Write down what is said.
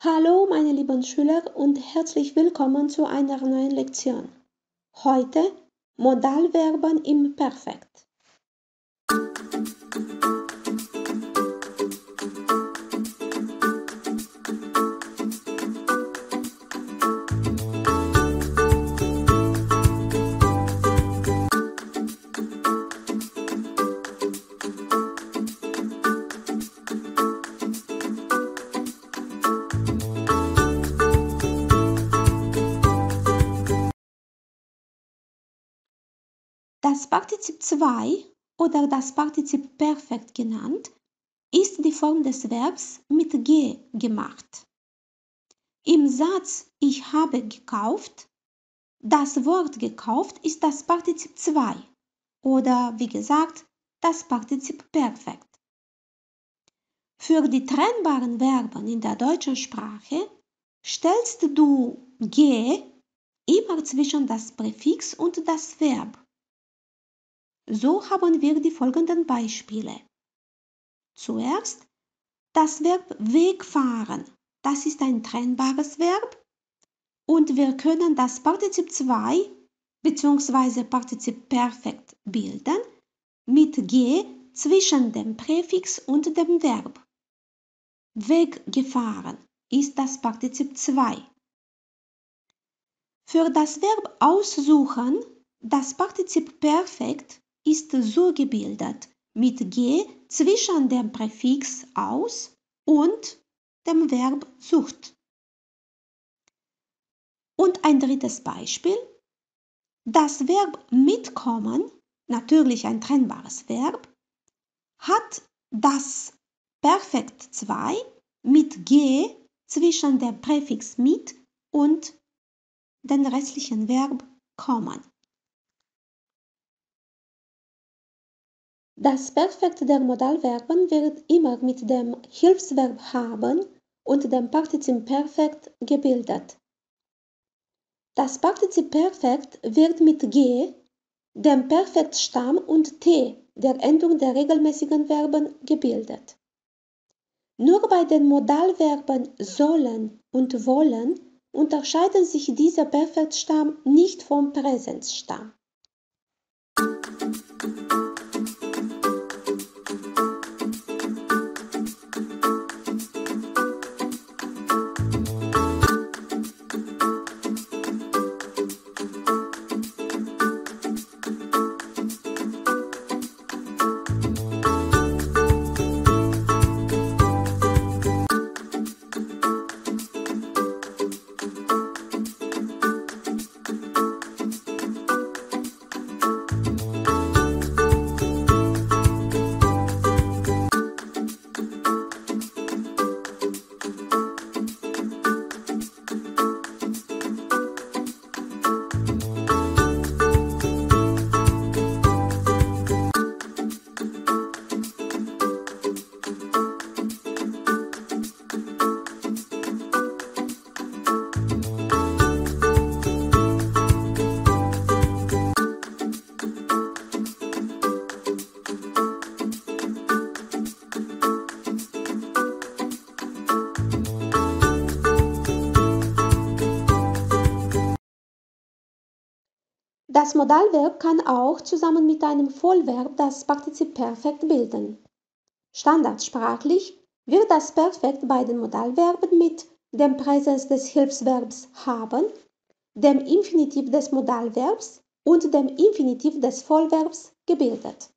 Hallo meine lieben Schüler und herzlich willkommen zu einer neuen Lektion. Heute Modalverben im Perfekt. Das Partizip 2 oder das Partizip Perfekt genannt ist die Form des Verbs mit G gemacht. Im Satz Ich habe gekauft, das Wort gekauft ist das Partizip 2 oder wie gesagt das Partizip Perfekt. Für die trennbaren Verben in der deutschen Sprache stellst du G immer zwischen das Präfix und das Verb. So haben wir die folgenden Beispiele. Zuerst das Verb wegfahren. Das ist ein trennbares Verb und wir können das Partizip 2 bzw. Partizip Perfekt bilden mit G zwischen dem Präfix und dem Verb. Weggefahren ist das Partizip 2. Für das Verb aussuchen, das Partizip Perfekt ist so gebildet mit G zwischen dem Präfix aus und dem Verb sucht. Und ein drittes Beispiel. Das Verb mitkommen, natürlich ein trennbares Verb, hat das Perfekt 2 mit G zwischen dem Präfix mit und den restlichen Verb kommen. Das Perfekt der Modalverben wird immer mit dem Hilfsverb haben und dem Partizip Perfekt gebildet. Das Partizip Perfekt wird mit G, dem Perfektstamm und T, der Endung der regelmäßigen Verben, gebildet. Nur bei den Modalverben sollen und wollen unterscheiden sich dieser Perfektstamm nicht vom Präsenzstamm. Das Modalverb kann auch zusammen mit einem Vollverb das Partizip Perfekt bilden. Standardsprachlich wird das Perfekt bei den Modalverben mit dem Präsens des Hilfsverbs haben, dem Infinitiv des Modalverbs und dem Infinitiv des Vollverbs gebildet.